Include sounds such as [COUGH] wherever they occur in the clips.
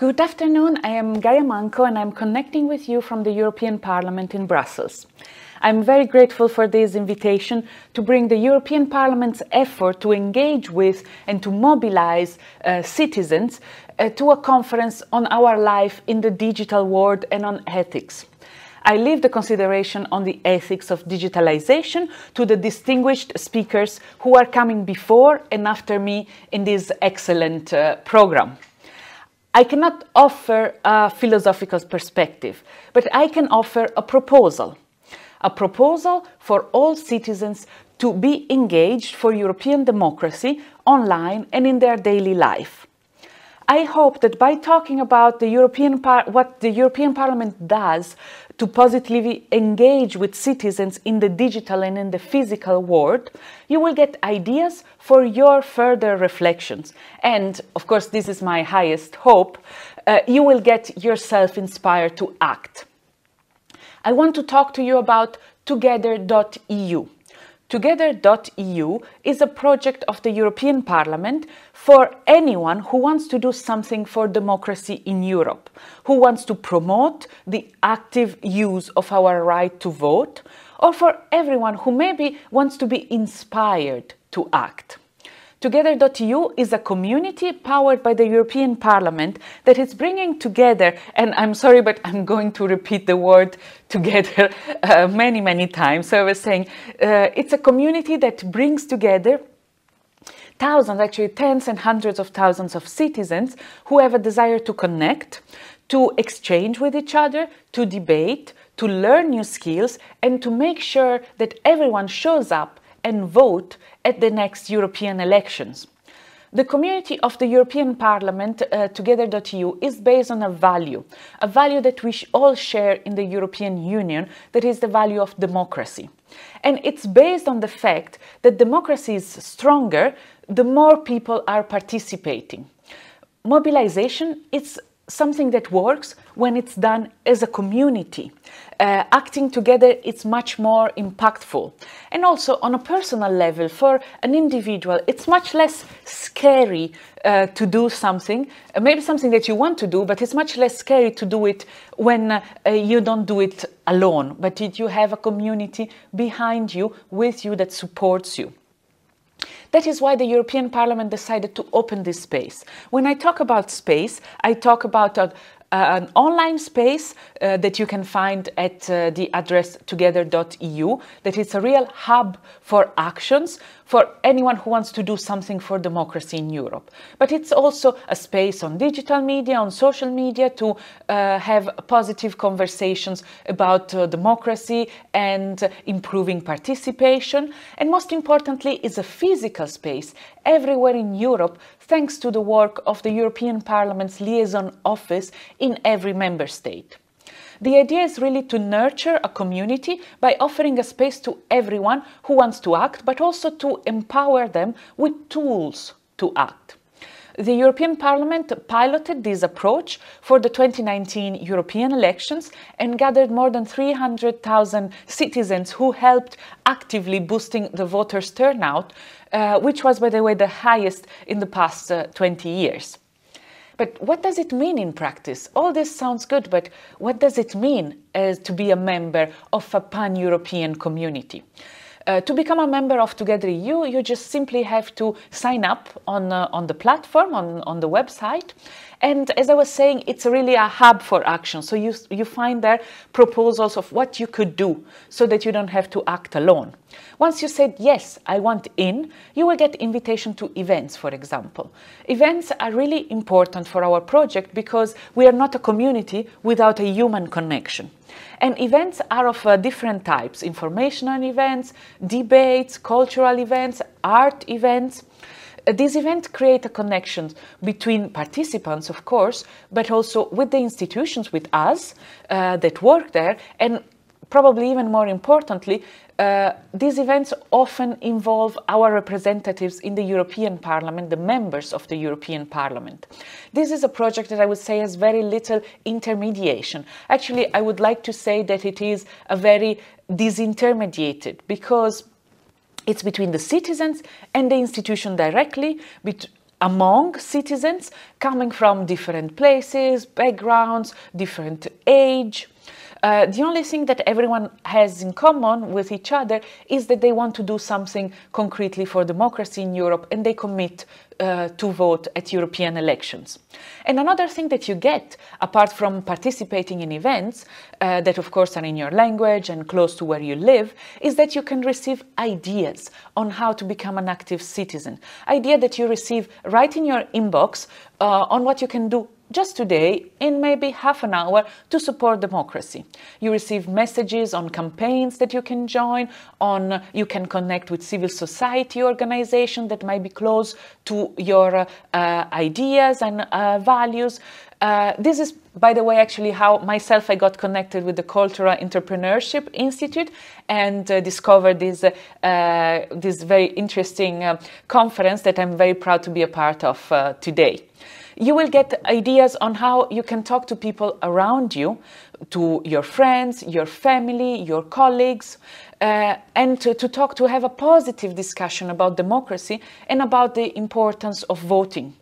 Good afternoon. I am Gaia Manco and I'm connecting with you from the European Parliament in Brussels. I'm very grateful for this invitation to bring the European Parliament's effort to engage with and to mobilize uh, citizens uh, to a conference on our life in the digital world and on ethics. I leave the consideration on the ethics of digitalization to the distinguished speakers who are coming before and after me in this excellent uh, program. I cannot offer a philosophical perspective, but I can offer a proposal. A proposal for all citizens to be engaged for European democracy online and in their daily life. I hope that by talking about the European what the European Parliament does to positively engage with citizens in the digital and in the physical world, you will get ideas for your further reflections. And of course, this is my highest hope, uh, you will get yourself inspired to act. I want to talk to you about together.eu. Together.eu is a project of the European Parliament for anyone who wants to do something for democracy in Europe, who wants to promote the active use of our right to vote, or for everyone who maybe wants to be inspired to act. Together.eu is a community powered by the European Parliament that is bringing together, and I'm sorry, but I'm going to repeat the word together [LAUGHS] uh, many, many times. So I was saying uh, it's a community that brings together thousands, actually tens and hundreds of thousands of citizens who have a desire to connect, to exchange with each other, to debate, to learn new skills, and to make sure that everyone shows up and vote at the next European elections. The community of the European Parliament, uh, Together.eu, is based on a value, a value that we all share in the European Union, that is the value of democracy. And it's based on the fact that democracy is stronger the more people are participating. Mobilization is something that works when it's done as a community. Uh, acting together, it's much more impactful. And also on a personal level, for an individual, it's much less scary uh, to do something, uh, maybe something that you want to do, but it's much less scary to do it when uh, you don't do it alone, but you have a community behind you, with you, that supports you. That is why the European Parliament decided to open this space. When I talk about space, I talk about uh, an online space uh, that you can find at uh, the address together.eu, that is a real hub for actions for anyone who wants to do something for democracy in Europe. But it's also a space on digital media, on social media to uh, have positive conversations about uh, democracy and improving participation. And most importantly, is a physical space everywhere in Europe thanks to the work of the European Parliament's liaison office in every member state. The idea is really to nurture a community by offering a space to everyone who wants to act, but also to empower them with tools to act. The European Parliament piloted this approach for the 2019 European elections and gathered more than 300,000 citizens who helped actively boosting the voters' turnout uh, which was, by the way, the highest in the past uh, 20 years. But what does it mean in practice? All this sounds good, but what does it mean as to be a member of a pan-European community? Uh, to become a member of Together EU, you just simply have to sign up on, uh, on the platform, on, on the website, and as I was saying, it's really a hub for action. So you, you find there proposals of what you could do so that you don't have to act alone. Once you said, yes, I want in, you will get invitation to events, for example. Events are really important for our project because we are not a community without a human connection. And events are of uh, different types, informational events, debates, cultural events, art events. These events create a connection between participants, of course, but also with the institutions, with us uh, that work there, and probably even more importantly, uh, these events often involve our representatives in the European Parliament, the members of the European Parliament. This is a project that I would say has very little intermediation. Actually, I would like to say that it is a very disintermediated because it's between the citizens and the institution directly, among citizens coming from different places, backgrounds, different age. Uh, the only thing that everyone has in common with each other is that they want to do something concretely for democracy in Europe and they commit uh, to vote at European elections. And another thing that you get, apart from participating in events uh, that, of course, are in your language and close to where you live, is that you can receive ideas on how to become an active citizen. Idea that you receive right in your inbox uh, on what you can do just today in maybe half an hour to support democracy. You receive messages on campaigns that you can join, on you can connect with civil society organizations that might be close to your uh, ideas and uh, values. Uh, this is, by the way, actually how myself I got connected with the Cultural Entrepreneurship Institute and uh, discovered this uh, this very interesting uh, conference that I'm very proud to be a part of uh, today you will get ideas on how you can talk to people around you, to your friends, your family, your colleagues, uh, and to, to, talk to have a positive discussion about democracy and about the importance of voting.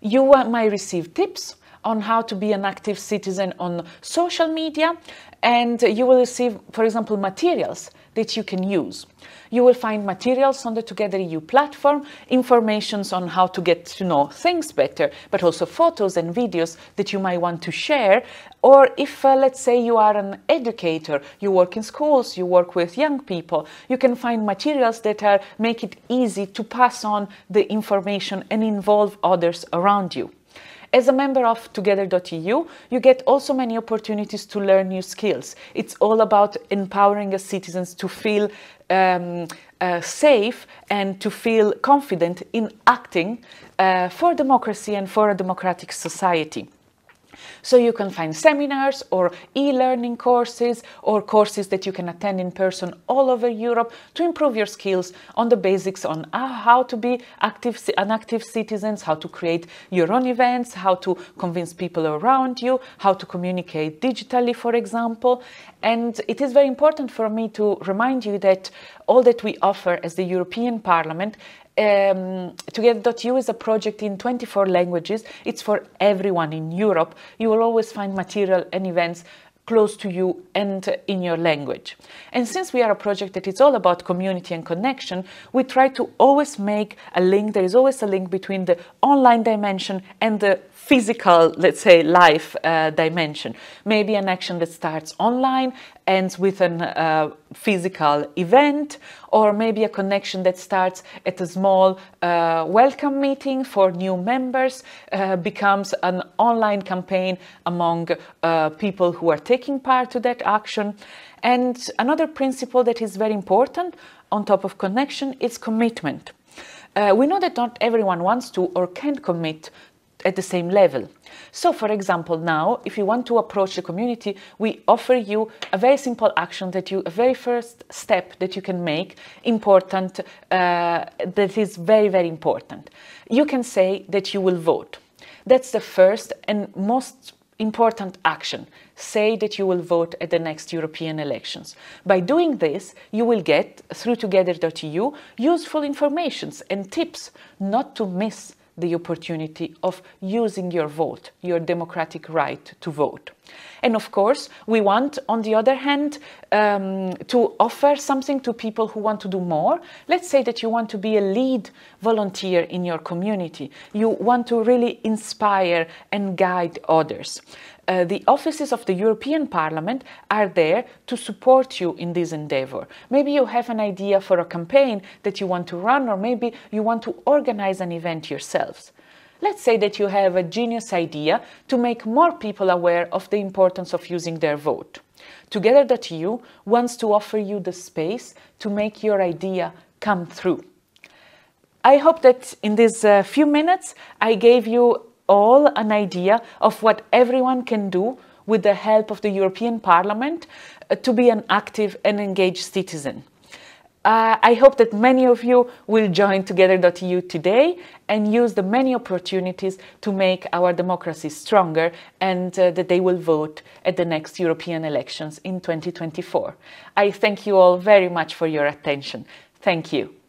You uh, might receive tips on how to be an active citizen on social media and you will receive, for example, materials that you can use. You will find materials on the Together EU platform, informations on how to get to know things better, but also photos and videos that you might want to share. Or if, uh, let's say, you are an educator, you work in schools, you work with young people, you can find materials that are, make it easy to pass on the information and involve others around you. As a member of Together.eu, you get also many opportunities to learn new skills. It's all about empowering citizens to feel um, uh, safe and to feel confident in acting uh, for democracy and for a democratic society. So you can find seminars or e-learning courses or courses that you can attend in person all over Europe to improve your skills on the basics on uh, how to be active, an active citizens, how to create your own events, how to convince people around you, how to communicate digitally, for example. And it is very important for me to remind you that all that we offer as the European Parliament um, Together.eu is a project in 24 languages. It's for everyone in Europe. You will always find material and events close to you and in your language. And since we are a project that is all about community and connection, we try to always make a link, there is always a link between the online dimension and the physical, let's say, life uh, dimension. Maybe an action that starts online, ends with a uh, physical event, or maybe a connection that starts at a small uh, welcome meeting for new members, uh, becomes an online campaign among uh, people who are taking part to that action. And another principle that is very important on top of connection is commitment. Uh, we know that not everyone wants to or can commit at the same level. So, for example, now, if you want to approach the community, we offer you a very simple action that you, a very first step that you can make important, uh, that is very, very important. You can say that you will vote. That's the first and most important action. Say that you will vote at the next European elections. By doing this, you will get, through together.eu, useful informations and tips not to miss the opportunity of using your vote, your democratic right to vote. And of course, we want, on the other hand, um, to offer something to people who want to do more. Let's say that you want to be a lead volunteer in your community. You want to really inspire and guide others. Uh, the offices of the European Parliament are there to support you in this endeavor. Maybe you have an idea for a campaign that you want to run, or maybe you want to organize an event yourselves. Let's say that you have a genius idea to make more people aware of the importance of using their vote. Together.eu wants to offer you the space to make your idea come through. I hope that in these uh, few minutes I gave you all an idea of what everyone can do with the help of the European Parliament uh, to be an active and engaged citizen. Uh, I hope that many of you will join Together.eu today and use the many opportunities to make our democracy stronger and uh, that they will vote at the next European elections in 2024. I thank you all very much for your attention. Thank you.